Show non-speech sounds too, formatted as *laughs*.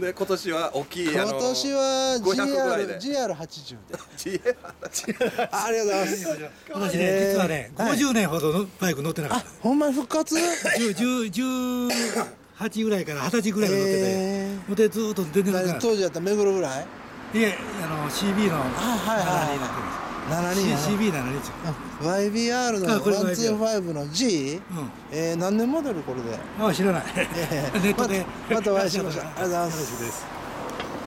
で今年は大きい今年は500ぐらい GR で。GR80 で GR ありがとうございます。私ね、えー実はね、はい。50年ほどのバイク乗ってなかっあほんまに復活？た。10、10、18ぐらいから20歳ぐらい乗ってて、え乗ってずーっと出てなか当時やったら目黒ぐらい？た。いえ、あの CB のはいはい7 7に人なってます。C- CB7 にですよ。あ YBR のあこれ YBR 125の G、うん。えー、何年モデルこれで？あ、知らない。え *laughs* えネットで。またまたお会いしましょうありがとうございます。